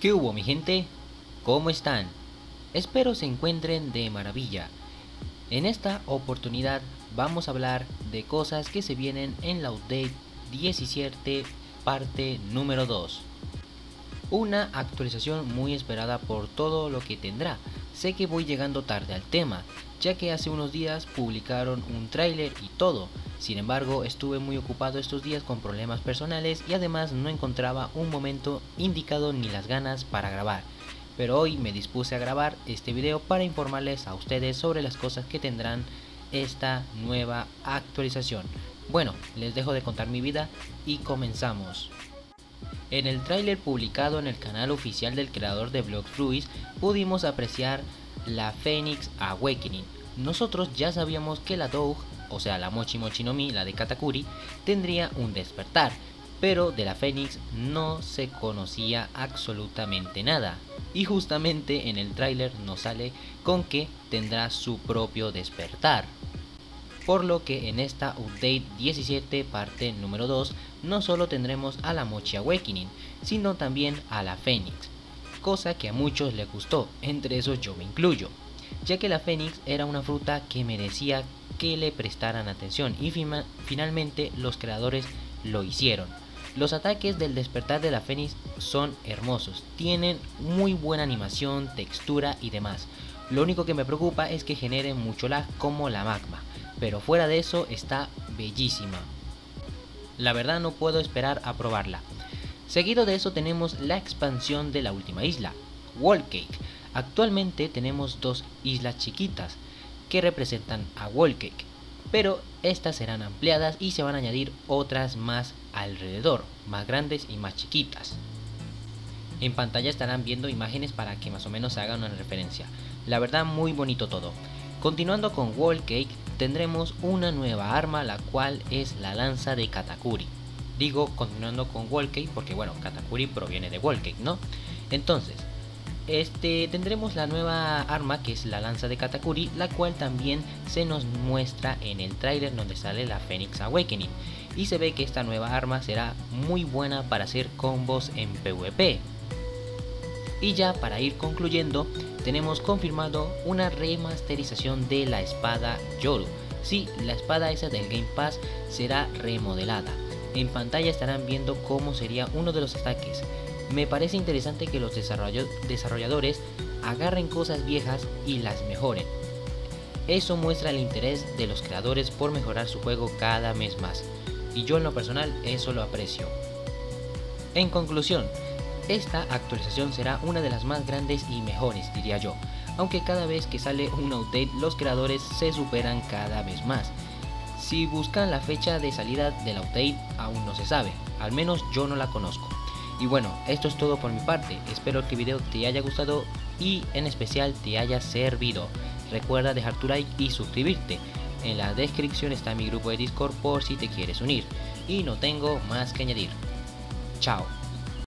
¿Qué hubo mi gente? ¿Cómo están? Espero se encuentren de maravilla. En esta oportunidad vamos a hablar de cosas que se vienen en la update 17 parte número 2. Una actualización muy esperada por todo lo que tendrá. Sé que voy llegando tarde al tema, ya que hace unos días publicaron un tráiler y todo. Sin embargo, estuve muy ocupado estos días con problemas personales y además no encontraba un momento indicado ni las ganas para grabar. Pero hoy me dispuse a grabar este video para informarles a ustedes sobre las cosas que tendrán esta nueva actualización. Bueno, les dejo de contar mi vida y comenzamos. En el tráiler publicado en el canal oficial del creador de Blox Ruiz pudimos apreciar la Phoenix Awakening. Nosotros ya sabíamos que la Doug, o sea la Mochi Mochi no Mi, la de Katakuri, tendría un despertar, pero de la Phoenix no se conocía absolutamente nada. Y justamente en el tráiler nos sale con que tendrá su propio despertar. Por lo que en esta update 17 parte número 2 no solo tendremos a la Mochi Awakening, sino también a la Phoenix cosa que a muchos les gustó, entre esos yo me incluyo, ya que la Fénix era una fruta que merecía que le prestaran atención y finalmente los creadores lo hicieron. Los ataques del despertar de la Fénix son hermosos, tienen muy buena animación, textura y demás. Lo único que me preocupa es que genere mucho lag como la magma, pero fuera de eso está bellísima. La verdad no puedo esperar a probarla. Seguido de eso tenemos la expansión de la última isla, Wall Cake. Actualmente tenemos dos islas chiquitas que representan a Wall Cake, pero estas serán ampliadas y se van a añadir otras más alrededor, más grandes y más chiquitas. En pantalla estarán viendo imágenes para que más o menos se hagan una referencia. La verdad muy bonito todo. Continuando con Wall Cake tendremos una nueva arma la cual es la lanza de Katakuri. Digo, continuando con Wallcake, porque bueno, Katakuri proviene de Wallcake, ¿no? Entonces, este, tendremos la nueva arma que es la lanza de Katakuri, la cual también se nos muestra en el trailer donde sale la Phoenix Awakening. Y se ve que esta nueva arma será muy buena para hacer combos en PvP. Y ya para ir concluyendo, tenemos confirmado una remasterización de la espada Yoru. Sí, la espada esa del Game Pass será remodelada. En pantalla estarán viendo cómo sería uno de los ataques. Me parece interesante que los desarrolladores agarren cosas viejas y las mejoren. Eso muestra el interés de los creadores por mejorar su juego cada mes más. Y yo en lo personal eso lo aprecio. En conclusión, esta actualización será una de las más grandes y mejores, diría yo, aunque cada vez que sale un update los creadores se superan cada vez más. Si buscan la fecha de salida del update aún no se sabe, al menos yo no la conozco. Y bueno, esto es todo por mi parte, espero que el video te haya gustado y en especial te haya servido. Recuerda dejar tu like y suscribirte. En la descripción está mi grupo de Discord por si te quieres unir. Y no tengo más que añadir. Chao.